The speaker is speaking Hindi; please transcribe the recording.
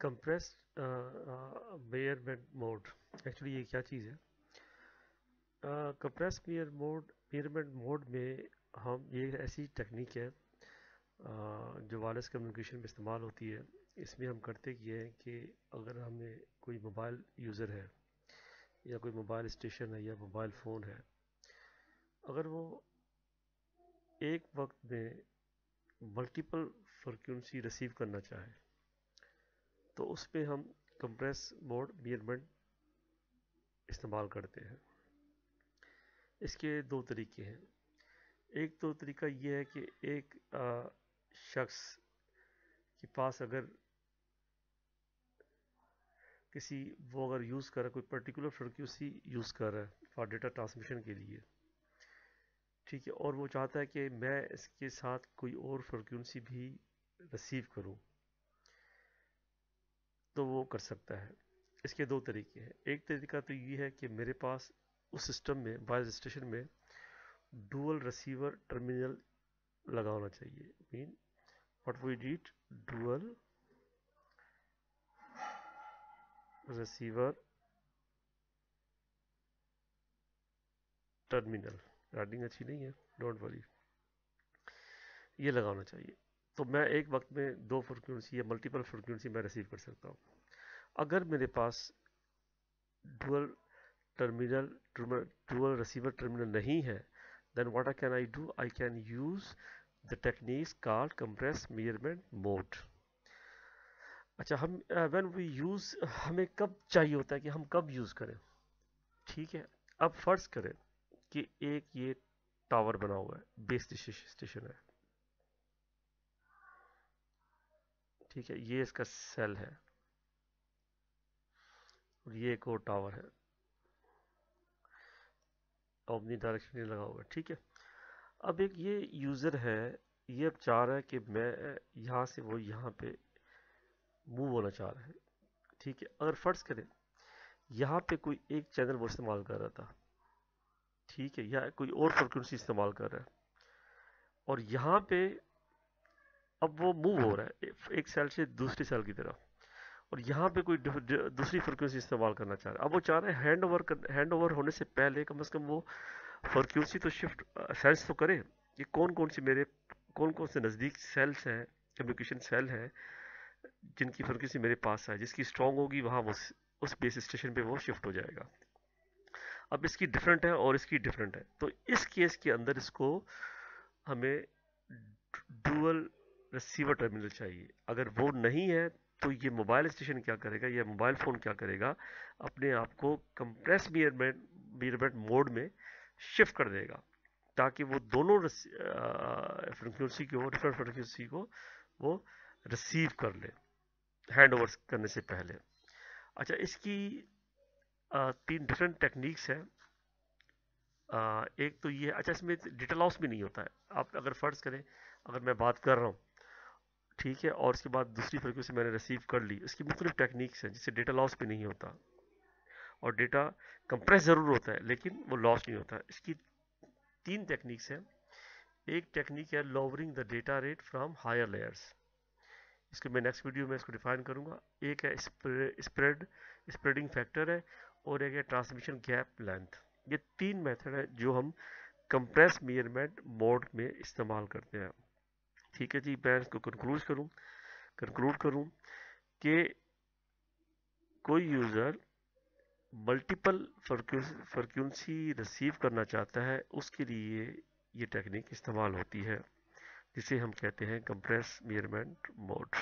कंप्रेस मेयरमेंट मोड एक्चुअली ये क्या चीज़ है? Compress measure mode measurement mode में हम ये ऐसी टेक्निक है uh, जो वायरलेस कम्युनिकेशन में इस्तेमाल होती है। इसमें हम करते ये हैं कि अगर हमें कोई मोबाइल यूज़र है या कोई मोबाइल स्टेशन है या मोबाइल फ़ोन है अगर वो एक वक्त में मल्टीपल फ्रिक्वेंसी रिसीव करना चाहे तो उस पर हम कंप्रेस मोड मेयरमेंट इस्तेमाल करते हैं। इसके दो तरीके हैं। एक तो तरीका ये है कि एक शख्स के पास अगर किसी, वो अगर यूज़ कर रहा है, कोई पर्टिकुलर फ्रिक्वेंसी यूज़ कर रहा है फॉर डेटा ट्रांसमिशन के लिए। ठीक है? और वो चाहता है कि मैं इसके साथ कोई और फ्रिक्वेंसी भी रिसीव करूँ। तो वो कर सकता है। इसके दो तरीके हैं। एक तरीका तो ये है कि मेरे पास उस सिस्टम में वायर स्टेशन में डुअल रिसीवर टर्मिनल लगा होना चाहिए। Mean what we did, dual receiver terminal. Writing अच्छी नहीं है, डोंट वरी। ये लगाना चाहिए। तो मैं एक वक्त में दो फ्रिक्वेंसी या मल्टीपल फ्रिक्वेंसी मैं रिसीव कर सकता हूँ। अगर मेरे पास dual terminal dual receiver terminal नहीं है, then what I can I do? I can use the techniques called compress measurement mode. अच्छा हम व्हेन वी यूज़ हमें कब चाहिए होता है कि हम कब यूज़ करें? ठीक है, अब फ़र्ज़ करें कि एक ये टावर बना हुआ है बेस स्टेशन है। ठीक है, ये इसका सेल है। और ये एक और टावर है। ओमनी डायरेक्शन लगा हुआ है ठीक है। अब एक ये यूज़र है, ये अब चाह रहा है कि मैं यहाँ से वो यहाँ पे मूव होना चाह रहा है, ठीक है। अगर फ़र्ज़ करें, यहाँ पे कोई एक चैनल वो इस्तेमाल कर रहा था, ठीक है, या कोई और फ्रिक्वेंसी इस्तेमाल कर रहा है, और यहाँ पे अब वो मूव हो रहा है एक सेल से दूसरी सेल की तरफ़ और यहाँ पे कोई दूसरी फ्रिक्वेंसी इस्तेमाल करना चाह रहा है। अब वो चाह रहे हैं हैंड ओवर हैंड ओवर होने से पहले कम से कम वो फ्रिक्वेंसी तो शिफ्ट सेंस तो करे। कि कौन कौन सी मेरे कौन कौन से नज़दीक सेल्स हैं कम्युनिकेशन सेल हैं जिनकी फ्रिक्वेंसी मेरे पास है जिसकी स्ट्रॉन्ग होगी वहाँ वो उस बेस स्टेशन पे वो शिफ्ट हो जाएगा। अब इसकी डिफरेंट है और इसकी डिफरेंट है। तो इस केस के अंदर इसको हमें डुअल रिसीवर टर्मिनल चाहिए। अगर वो नहीं है तो ये मोबाइल स्टेशन क्या करेगा या मोबाइल फ़ोन क्या करेगा अपने आप को कंप्रेस मियरमेंट मियरमेंट मोड में शिफ्ट कर देगा ताकि वो दोनों फ्रिक्वेंसी को डिफरेंट फ्रिक्वेंसी को वो रिसीव कर ले हैंड ओवर करने से पहले। अच्छा इसकी आ, तीन डिफरेंट टेक्निक्स हैं। एक तो ये अच्छा इसमें डेटा लॉस भी नहीं होता है। आप अगर फ़र्ज़ करें अगर मैं बात कर रहा हूँ ठीक है, और उसके बाद दूसरी फ्रिक्वेंसी मैंने रिसीव कर ली। इसकी मुख्तलिफ़ टेक्निक्स हैं, जिससे डेटा लॉस भी नहीं होता। और डेटा कंप्रेस ज़रूर होता है, लेकिन वो लॉस नहीं होता। इसकी तीन टेक्निक्स हैं। एक टेक्निक है lowering the data rate from higher layers इसको मैं नेक्स्ट वीडियो में इसको डिफाइन करूँगा। एक है स्प्रेड स्प्रेडिंग फैक्टर है, और एक है ट्रांसमिशन गैप लेंथ ये तीन मेथड है, जो हम कंप्रेस मेयरमेंट मोड में इस्तेमाल करते हैं। ठीक है जी, मैं इसको कंक्लूज करूँ कंक्लूड करूँ कि कोई यूज़र मल्टीपल फ्रिक्वेंसी रिसीव करना चाहता है, उसके लिए ये टेक्निक इस्तेमाल होती है, जिसे हम कहते हैं कंप्रेस मेयरमेंट मोड